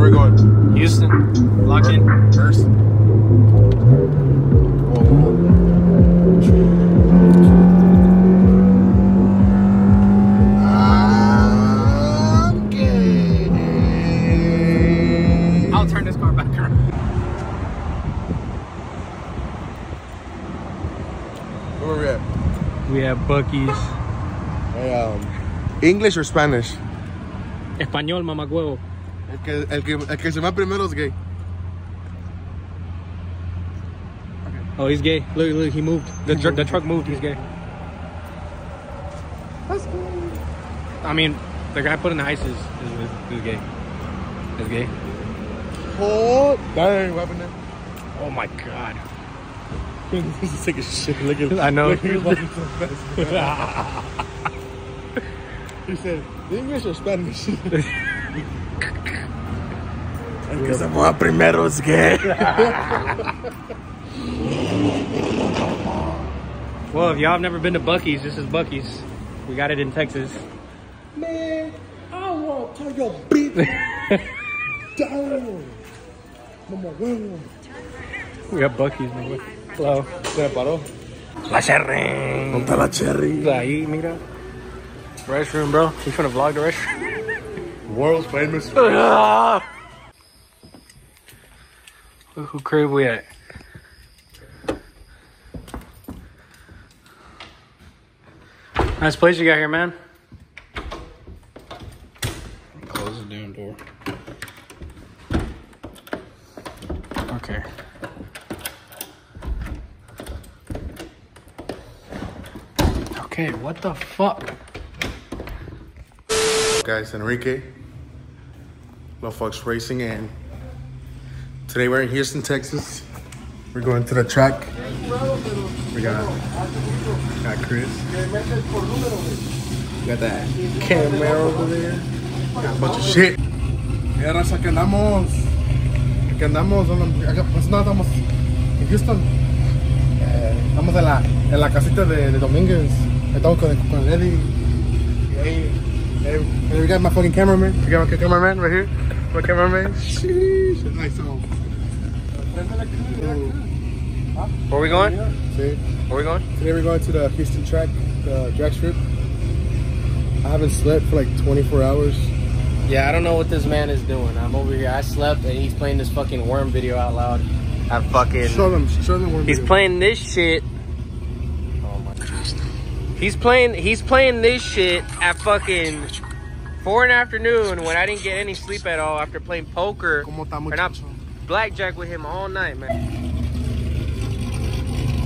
Where we going? Houston, lock in. First. I'll turn this car back around. Where we at? We have Buc-ee's. Hey, um, English or Spanish? Español, mamagüevo. El que, el, que, el que se va primero es gay. Oh, he's gay. Look, look, he moved. The, tr- the truck moved. He's gay. That's cool. I mean, the guy put in the ice is, is, is gay. Is gay. Oh, dang, what happened there? Oh my god. this is sick as shit. Look at I know. Look at walking so fast. he said, English or Spanish? El que se mueva primero es gay. Well, if y'all have never been to Buc-ee's, this is Buc-ee's. We got it in Texas. Man, I want to turn your bitch down. Mamá huevo. We got Buc-ee's, my. Hello. Se me paró. La Cherry. Ponte la cherry. Ahí, mira. Restroom, bro. You trying to vlog the restroom? World's famous. Who, who crib we at? Nice place you got here, man. Close the damn door. Okay. Okay, what the fuck? Guys, Enrique. Fox Racing, and today we're in Houston, Texas. We're going to the track. We got, got Chris. Got that camera over there. Got a bunch of shit. Mira, raza, que andamos. Que andamos. Pues no, estamos en Houston. Eh, estamos en la, en la casita de, de Domínguez. Estamos con, con Eddie. Hey, hey, we got my fucking cameraman. We got my cameraman right here. My cameraman. Sheesh. Nice. Where we going? See? Where we going? Today we're going to the Houston track, the drag strip. I haven't slept for like 24 hours. Yeah, I don't know what this man is doing. I'm over here. I slept and he's playing this fucking worm video out loud. I fucking. Show them, show them where He's we- playing this shit. He's playing. He's playing this shit at fucking four in the afternoon when I didn't get any sleep at all after playing poker or not blackjack with him all night, man.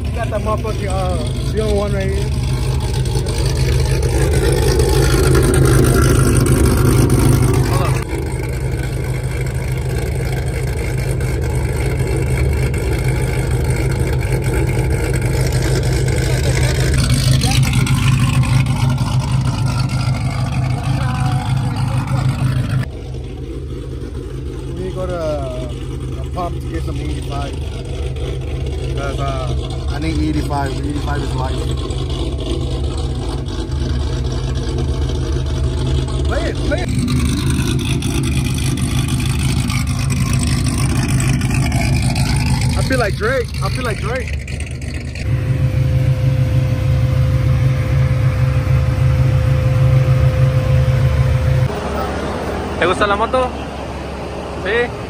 You got that motherfucking uh, ZL1 right here. Hold up. We need to go to uh, a pump to get some 85. Cause uh, I need 85. 85 is life. Play it, play it. I feel like Drake. I feel like Drake. ¿Te gusta la moto? Sí.